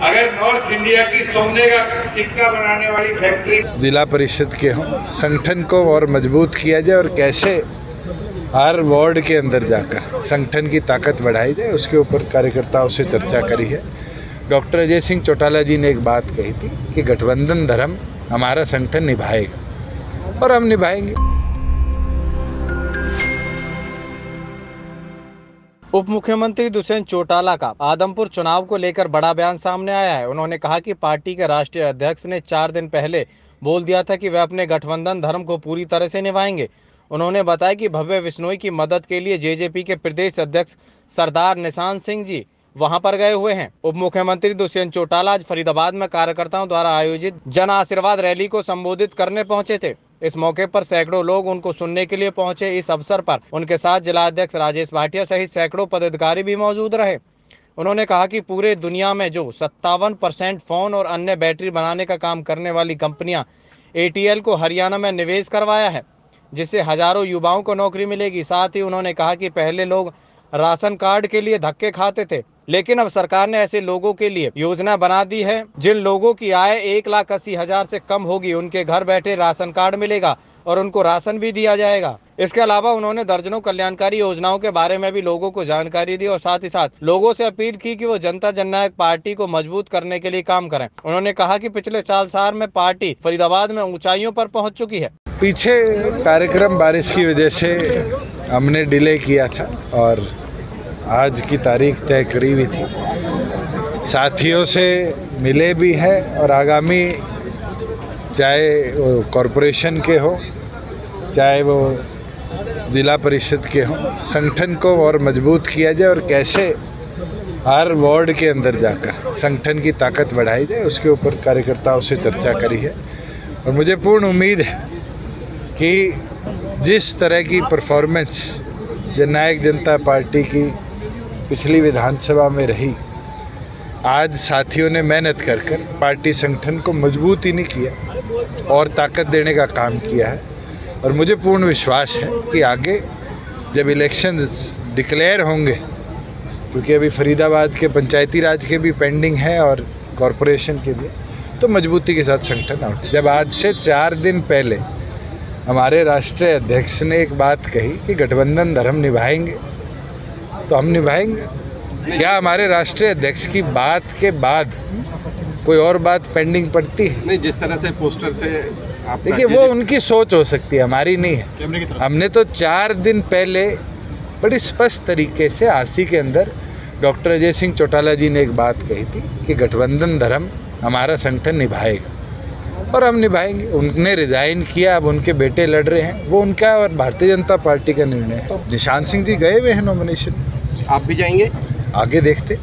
अगर north India की सोने का सिक्का बनाने वाली फैक्ट्री जिला परिषद के हों, संगठन को और मज़बूत किया जाए और कैसे हर वार्ड के अंदर जाकर संगठन की ताकत बढ़ाई जाए, उसके ऊपर कार्यकर्ताओं से चर्चा करी है। डॉक्टर अजय सिंह चौटाला जी ने एक बात कही थी कि गठबंधन धर्म हमारा संगठन निभाएगा और हम निभाएँगे। उप मुख्यमंत्री दुष्यंत चौटाला का आदमपुर चुनाव को लेकर बड़ा बयान सामने आया है। उन्होंने कहा कि पार्टी के राष्ट्रीय अध्यक्ष ने चार दिन पहले बोल दिया था कि वे अपने गठबंधन धर्म को पूरी तरह से निभाएँगे। उन्होंने बताया कि भव्य विश्नोई की मदद के लिए जेजेपी के प्रदेश अध्यक्ष सरदार निशान सिंह जी वहाँ पर गए हुए हैं। उप मुख्यमंत्री दुष्यंत चौटाला आज फरीदाबाद में कार्यकर्ताओं द्वारा आयोजित जन आशीर्वाद रैली को संबोधित करने पहुँचे थे। इस मौके पर सैकड़ों लोग उनको सुनने के लिए पहुँचे। इस अवसर पर उनके साथ जिलाध्यक्ष राजेश भाटिया सहित सैकड़ों पदाधिकारी भी मौजूद रहे। उन्होंने कहा कि पूरे दुनिया में जो सत्तावन परसेंट फ़ोन और अन्य बैटरी बनाने का काम करने वाली कंपनियाँ एटीएल को हरियाणा में निवेश करवाया है, जिससे हज़ारों युवाओं को नौकरी मिलेगी। साथ ही उन्होंने कहा कि पहले लोग राशन कार्ड के लिए धक्के खाते थे लेकिन अब सरकार ने ऐसे लोगों के लिए योजना बना दी है, जिन लोगों की आय एक लाख अस्सी हज़ार से कम होगी, उनके घर बैठे राशन कार्ड मिलेगा और उनको राशन भी दिया जाएगा। इसके अलावा उन्होंने दर्जनों कल्याणकारी योजनाओं के बारे में भी लोगों को जानकारी दी और साथ ही साथ लोगों से अपील की कि वो जनता जननायक पार्टी को मज़बूत करने के लिए काम करें। उन्होंने कहा कि पिछले साल साल में पार्टी फरीदाबाद में ऊंचाइयों पर पहुँच चुकी है। पीछे कार्यक्रम बारिश की वजह से हमने डिले किया था और आज की तारीख तय करी हुई थी। साथियों से मिले भी हैं और आगामी चाहे वो कॉरपोरेशन के हो, चाहे वो जिला परिषद के हों, संगठन को और मज़बूत किया जाए और कैसे हर वार्ड के अंदर जाकर संगठन की ताकत बढ़ाई जाए, उसके ऊपर कार्यकर्ताओं से चर्चा करी है। और मुझे पूर्ण उम्मीद है कि जिस तरह की परफॉर्मेंस जननायक जनता पार्टी की पिछली विधानसभा में रही। आज साथियों ने मेहनत कर कर पार्टी संगठन को मज़बूत ही नहीं किया और ताकत देने का काम किया है। और मुझे पूर्ण विश्वास है कि आगे जब इलेक्शन डिक्लेयर होंगे, क्योंकि अभी फरीदाबाद के पंचायती राज के भी पेंडिंग है और कॉरपोरेशन के भी तो मजबूती के साथ संगठन आउट जब आज से चार दिन पहले हमारे राष्ट्रीय अध्यक्ष ने एक बात कही कि गठबंधन धर्म निभाएँगे तो हम निभाएँगे। क्या हमारे राष्ट्रीय अध्यक्ष की बात के बाद कोई और बात पेंडिंग पड़ती है? नहीं जिस तरह से पोस्टर से देखिए वो उनकी सोच हो सकती है हमारी नहीं है। हमने तो चार दिन पहले बड़ी स्पष्ट तरीके से आसी के अंदर डॉक्टर अजय सिंह चौटाला जी ने एक बात कही थी कि गठबंधन धर्म हमारा संगठन निभाएगा और हम निभाएँगे। उनने रिजाइन किया अब उनके बेटे लड़ रहे हैं। वो उनका और भारतीय जनता पार्टी का निर्णय है। निशान सिंह जी गए हुए हैं नॉमिनेशन आप भी जाएँगे? आगे देखते।